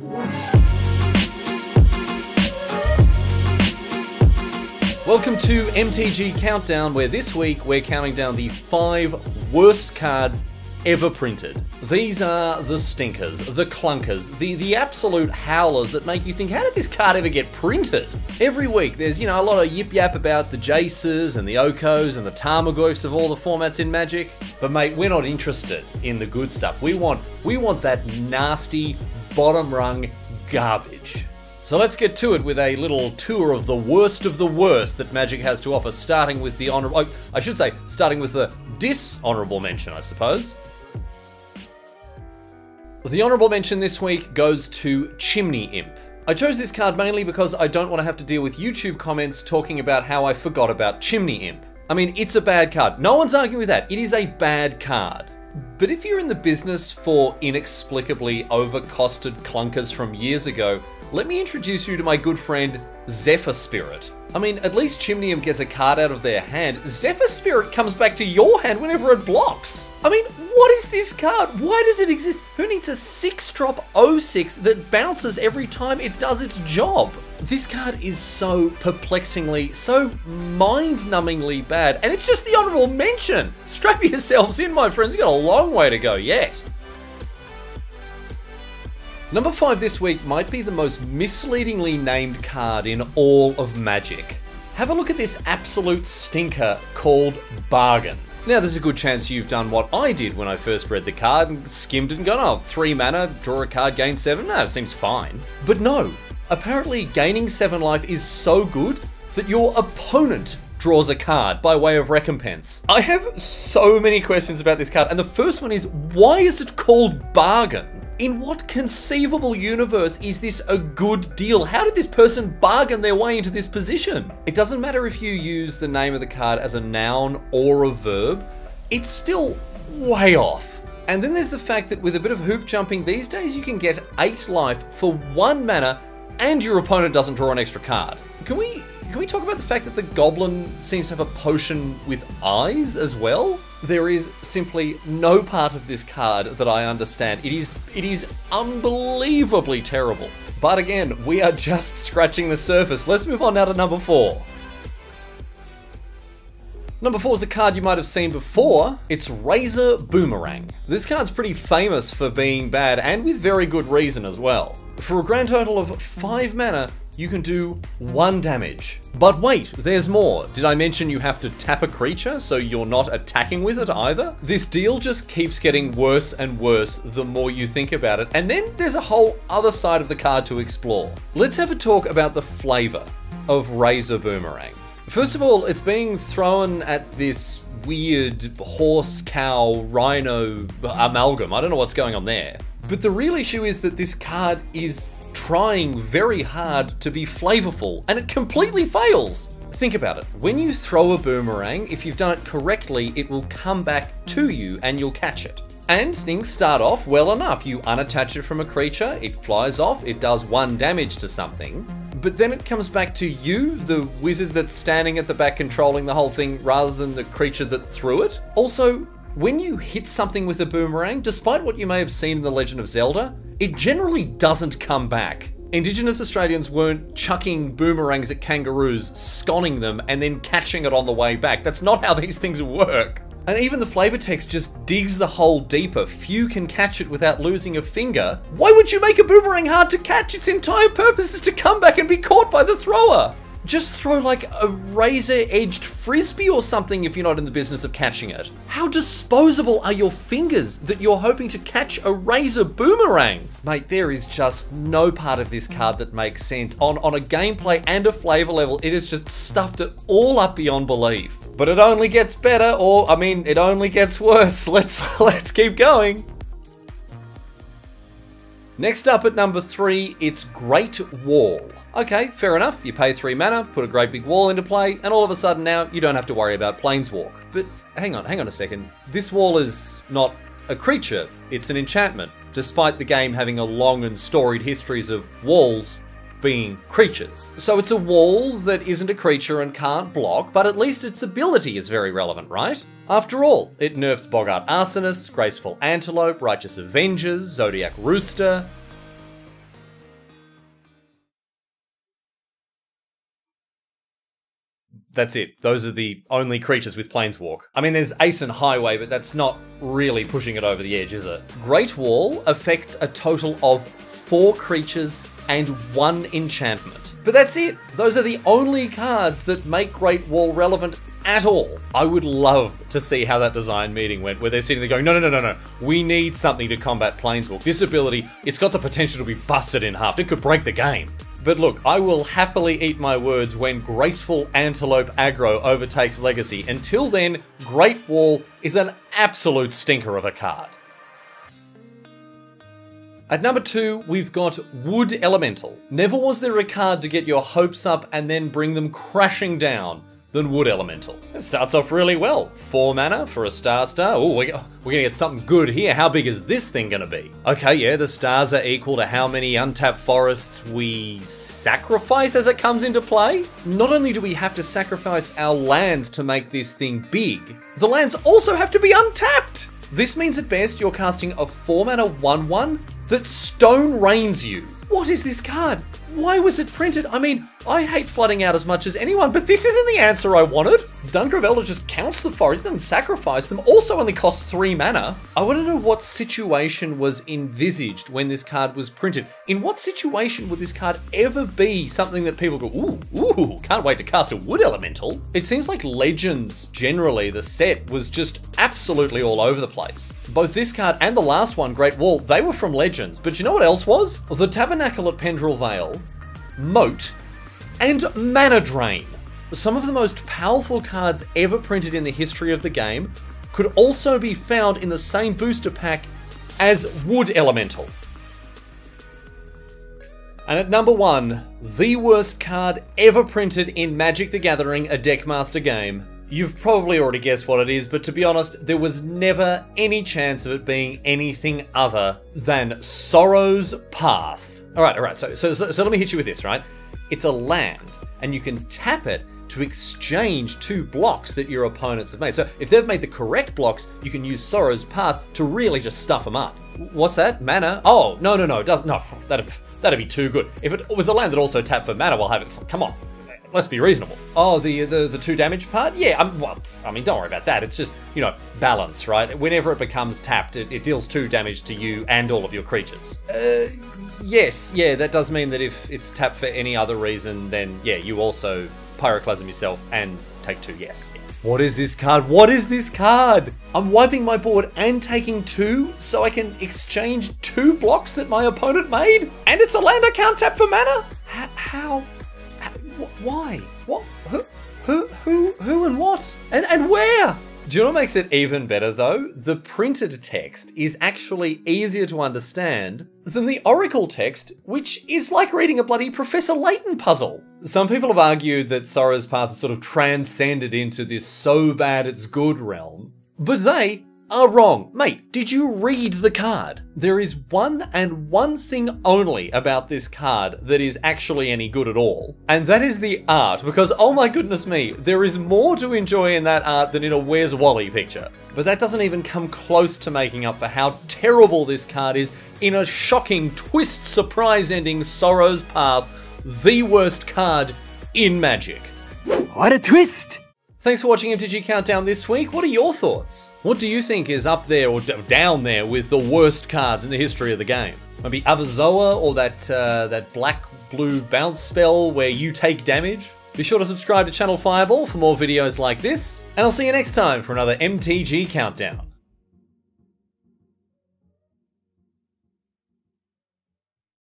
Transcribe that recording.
Welcome to MTG Countdown, where this week we're counting down the five worst cards ever printed. These are the stinkers, the clunkers, the, the absolute howlers that make you think, how did this card ever get printed? Every week there's, you know, a lot of yip yap about the Jaces and the Okos and the Tarmogoyfs of all the formats in Magic. But mate, we're not interested in the good stuff. We want we want that nasty bottom rung garbage. So let's get to it with a little tour of the worst of the worst that Magic has to offer, starting with the honorable. Oh, I should say, starting with the dishonorable mention, I suppose. The honorable mention this week goes to Chimney Imp. I chose this card mainly because I don't want to have to deal with YouTube comments talking about how I forgot about Chimney Imp. I mean, it's a bad card. No one's arguing with that. It is a bad card. But if you're in the business for inexplicably overcosted clunkers from years ago, let me introduce you to my good friend Zephyr Spirit. I mean, at least Chimney Imp gets a card out of their hand. Zephyr Spirit comes back to your hand whenever it blocks. I mean, what is this card? Why does it exist? Who needs a 6 drop 06 that bounces every time it does its job? This card is so perplexingly, so mind numbingly bad, and it's just the honorable mention. Strap yourselves in, my friends, you've got a long way to go yet. Number 5 this week might be the most misleadingly named card in all of Magic. Have a look at this absolute stinker called Bargain. Now, there's a good chance you've done what I did when I first read the card and skimmed and gone, oh, three mana, draw a card, gain seven. No, seems fine. But no, apparently gaining seven life is so good that your opponent draws a card by way of recompense. I have so many questions about this card, and the first one is why is it called Bargain? In what conceivable universe is this a good deal? How did this person bargain their way into this position? It doesn't matter if you use the name of the card as a noun or a verb, it's still way off. And then there's the fact that with a bit of hoop jumping these days, you can get 8 life for 1 mana and your opponent doesn't draw an extra card. Can we can we talk about the fact that the goblin seems to have a potion with eyes as well? There is simply no part of this card that I understand. It is it is unbelievably terrible. But again, we are just scratching the surface. Let's move on now to number 4. Number 4 is a card you might have seen before. It's Razor Boomerang. This card's pretty famous for being bad and with very good reason as well. For a grand total of 5 mana, you can do one damage. But wait, there's more. Did I mention you have to tap a creature so you're not attacking with it either? This deal just keeps getting worse and worse the more you think about it. And then there's a whole other side of the card to explore. Let's have a talk about the flavor of Razor Boomerang. First of all, it's being thrown at this weird horse, cow, rhino amalgam. I don't know what's going on there. But the real issue is that this card is trying very hard to be flavorful, and it completely fails. Think about it. When you throw a boomerang, if you've done it correctly, it will come back to you and you'll catch it. And things start off well enough. You unattach it from a creature, it flies off, it does one damage to something. But then it comes back to you, the wizard that's standing at the back controlling the whole thing, rather than the creature that threw it. Also, when you hit something with a boomerang, despite what you may have seen in The Legend of Zelda, it generally doesn't come back. Indigenous Australians weren't chucking boomerangs at kangaroos, sconning them, and then catching it on the way back. That's not how these things work. And even the flavor text just digs the hole deeper. Few can catch it without losing a finger. Why would you make a boomerang hard to catch? Its entire purpose is to come back and be caught by the thrower. Just throw like a razor edged frisbee or something if you're not in the business of catching it. How disposable are your fingers that you're hoping to catch a razor boomerang? Mate, there is just no part of this card that makes sense. On, on a gameplay and a flavor level, it has just stuffed it all up beyond belief. But it only gets better, or I mean, it only gets worse. Let's let's keep going. Next up at number three, it's Great Wall. Okay, fair enough. You pay three mana, put a great big wall into play, and all of a sudden now you don't have to worry about Plainswalk. But hang on, hang on a second. This wall is not a creature, it's an enchantment, despite the game having a long and storied histories of walls being creatures. So it's a wall that isn't a creature and can't block, but at least its ability is very relevant, right? After all, it nerfs Boggart Arsonist, Graceful Antelope, Righteous Avengers, Zodiac Rooster, That's it. Those are the only creatures with Plainswalk. I mean, there's Ace and Highway, but that's not really pushing it over the edge, is it? Great Wall affects a total of four creatures and one enchantment. But that's it. Those are the only cards that make Great Wall relevant at all. I would love to see how that design meeting went, where they're sitting there going, no, no, no, no, no, we need something to combat Plainswalk. This ability, it's got the potential to be busted in half. It could break the game. But look, I will happily eat my words when Graceful Antelope Aggro overtakes Legacy. Until then, Great Wall is an absolute stinker of a card. At number two, we've got Wood Elemental. Never was there a card to get your hopes up and then bring them crashing down than Wood Elemental. It starts off really well. Four mana for a Star Star. Oh, we're gonna get something good here. How big is this thing gonna be? Okay, yeah, the stars are equal to how many untapped forests we sacrifice as it comes into play. Not only do we have to sacrifice our lands to make this thing big, the lands also have to be untapped. This means at best you're casting a 4 mana 1 1 that Stone Rains you. What is this card? Why was it printed? I mean, I hate flooding out as much as anyone, but this isn't the answer I wanted. Gravelda just counts the forest, doesn't sacrifice them, also only costs 3 mana. I want to know what situation was envisaged when this card was printed. In what situation would this card ever be something that people go, ooh, ooh, can't wait to cast a wood elemental? It seems like Legends, generally, the set was just absolutely all over the place. Both this card and the last one, Great Wall, they were from Legends, but you know what else was? The Tabernacle at Pendrell Vale, Moat, and Mana Drain. Some of the most powerful cards ever printed in the history of the game could also be found in the same booster pack as Wood Elemental. And at number one, the worst card ever printed in Magic the Gathering, a Deckmaster game. You've probably already guessed what it is, but to be honest, there was never any chance of it being anything other than Sorrow's Path. Alright, alright, so, so, so, so let me hit you with this, right? It's a land, and you can tap it to exchange two blocks that your opponents have made. So if they've made the correct blocks, you can use Sorrow's Path to really just stuff them up. What's that? Mana? Oh, no, no, no, doesn't. No, that'd, that'd be too good. If it was a land that also tapped for mana, we'll have it. Come on. Let's be reasonable. Oh, the the the two damage part? Yeah, I'm, well, I mean, don't worry about that. It's just you know balance, right? Whenever it becomes tapped, it, it deals two damage to you and all of your creatures. Uh, yes, yeah, that does mean that if it's tapped for any other reason, then yeah, you also pyroclasm yourself and take two. Yes. Yeah. What is this card? What is this card? I'm wiping my board and taking two so I can exchange two blocks that my opponent made? And it's a land I can't tap for mana? H how? Why? What? Who? Who? Who? Who? And what? And and where? Do you know what makes it even better though? The printed text is actually easier to understand than the Oracle text, which is like reading a bloody Professor Layton puzzle. Some people have argued that Sorrow's Path has sort of transcended into this so bad it's good realm, but they are wrong. Mate, did you read the card? There is one and one thing only about this card that is actually any good at all, and that is the art, because oh my goodness me, there is more to enjoy in that art than in a Where's Wally picture. But that doesn't even come close to making up for how terrible this card is in a shocking twist surprise ending Sorrow's Path, the worst card in Magic. What a twist! Thanks for watching MTG Countdown this week. What are your thoughts? What do you think is up there or down there with the worst cards in the history of the game? Maybe Avizoa or that uh, that black blue bounce spell where you take damage? Be sure to subscribe to Channel Fireball for more videos like this, and I'll see you next time for another MTG Countdown.